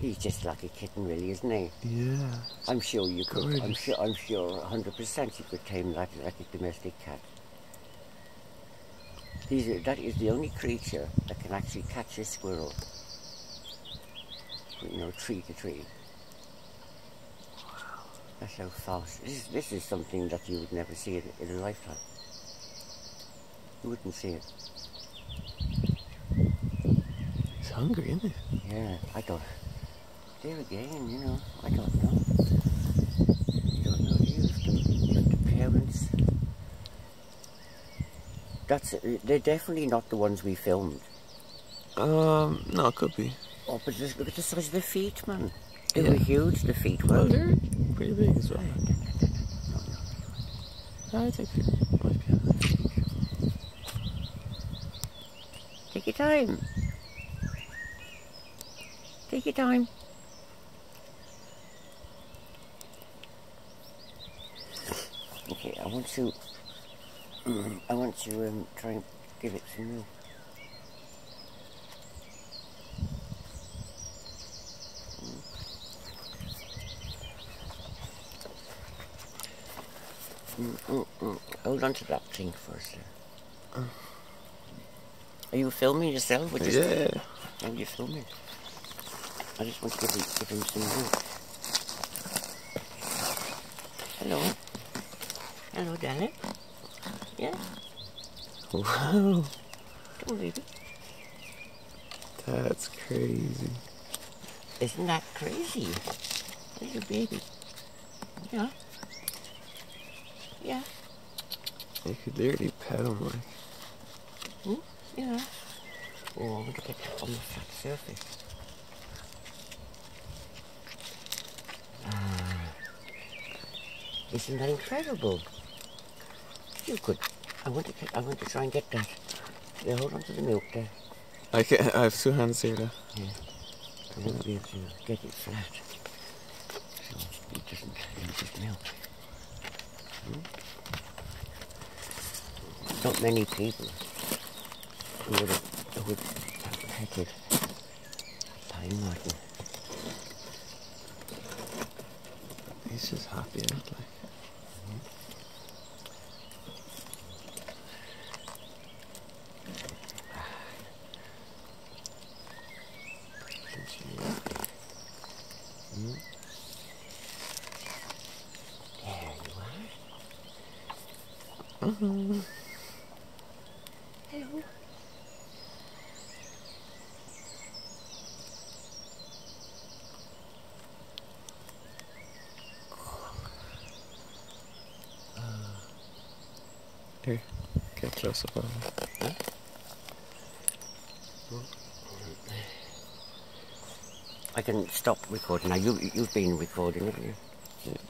He's just like a kitten, really, isn't he? Yeah. I'm sure you could. I'm sure. I'm sure, 100% you could tame that like a domestic cat. These are, that is the only creature that can actually catch a squirrel. You know, tree to tree. Wow. That's how fast. This is, this is something that you would never see in, in a lifetime. You wouldn't see it. He's hungry, isn't he? Yeah, I don't. There again, you know, I don't know. I don't know. You you the parents. That's. They're definitely not the ones we filmed. Um, no, it could be. Oh, but just look at the size of the feet, man. They Yeah. were huge. The feet Well, they're pretty big as well. I think might be. Take your time. Take your time. Okay, I want to. I want to um, try and give it some milk. Mm, mm, mm. Hold on to that thing first. Are you filming yourself? Or just Yeah. Are you're filming. I just want to give him, give him some milk. Hello. Hello, darling. Yeah, Wow. come on, baby. That's crazy. Isn't that crazy? Little baby. Yeah. Yeah. You could literally pet him like. Hmm? Yeah. Oh, to get on the flat surface. Ah. Isn't that incredible? You could. I want to. get- I want to try and get that. Yeah, hold on to the milk there. I can I have two hands here though. I want to be able to get it flat. So it doesn't lose its milk. Hmm? Not many people who would have, who would have petted Pine Marten. He's just happy out like. Hmm? There Hello. Here, get close up on him. I can stop recording now. You, you've been recording, haven't you?